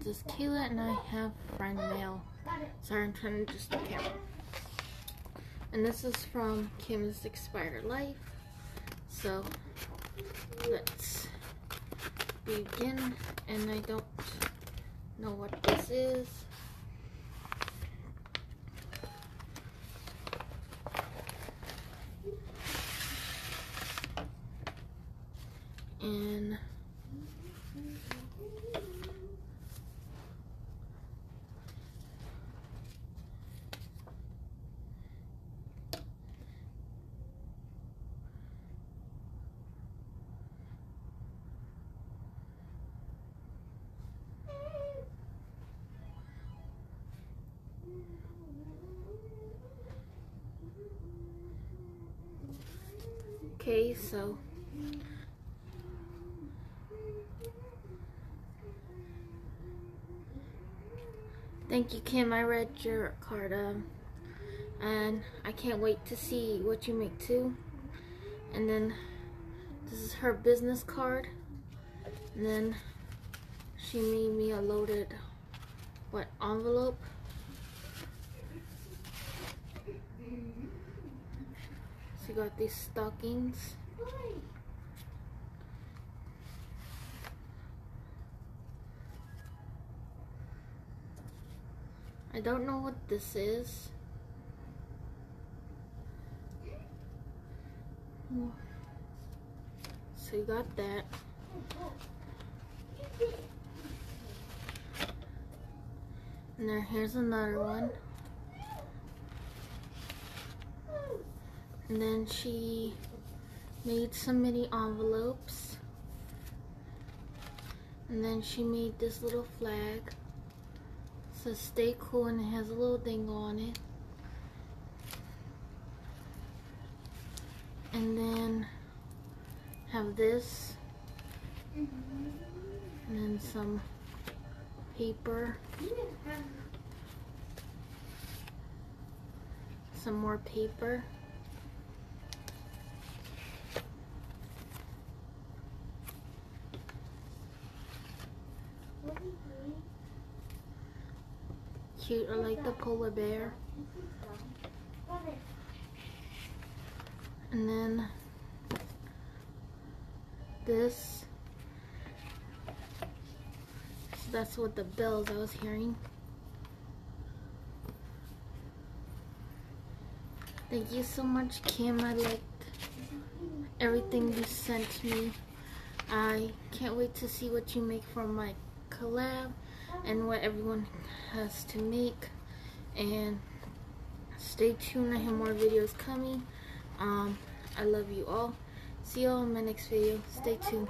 Princess Kayla and I have friend mail. Sorry, I'm trying to adjust the camera. And this is from Kim's Inspired Life. So, let's begin. And I don't know what this is. And Okay, so Thank you, Kim. I read your card, um, and I can't wait to see what you make too. And then this is her business card. And then she made me a loaded, what, envelope. She got these stockings. I don't know what this is. So you got that. And there, here's another one. And then she made some mini envelopes. And then she made this little flag. Says stay cool and it has a little thing on it. And then have this. And then some paper. Some more paper. Cute, I like the polar bear. And then this. So that's what the bells I was hearing. Thank you so much, Kim. I liked everything you sent me. I can't wait to see what you make for my collab and what everyone has to make. And stay tuned. I have more videos coming. Um, I love you all. See you all in my next video. Stay tuned.